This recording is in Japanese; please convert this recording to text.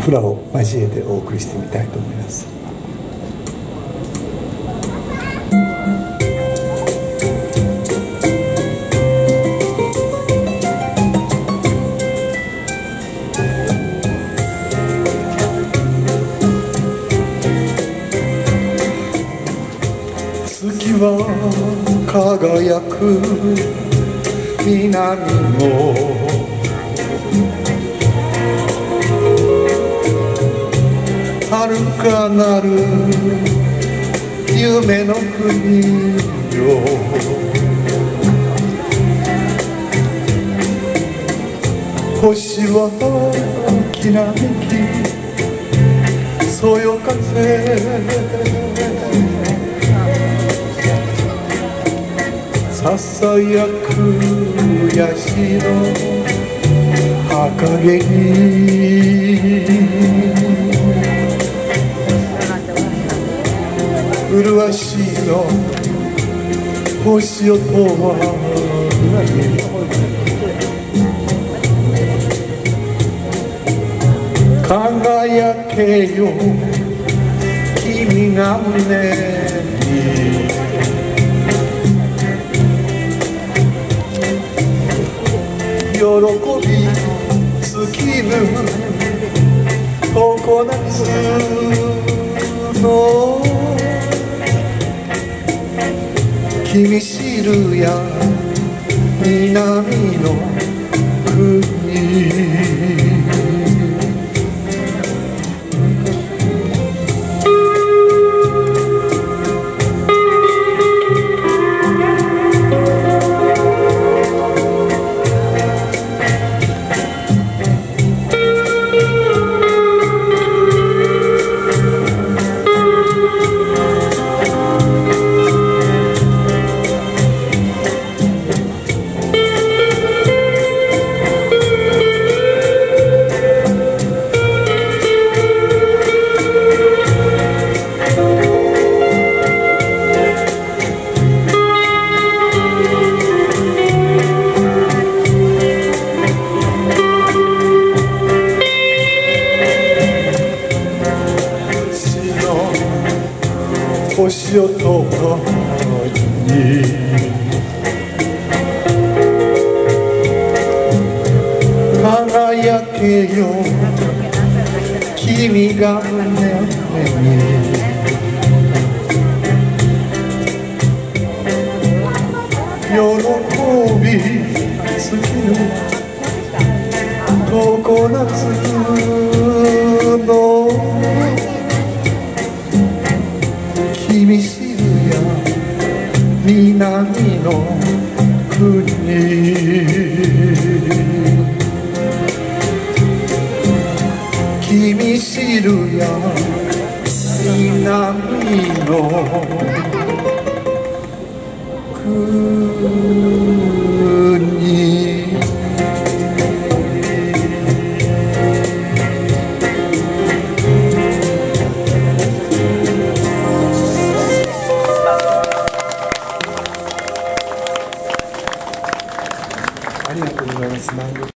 フラを交えてお送りしてみたいと思います。は輝く。南の遥かなる。夢の国よ。星はきらめきそよ風。ささやくヤシの墓毛に麗しいの星をとは輝けよ君が胸に喜び尽きぬ常夏の君知るや南の星をともに。輝けよ。君が胸に。君知るや南の国君知るや南の国 language.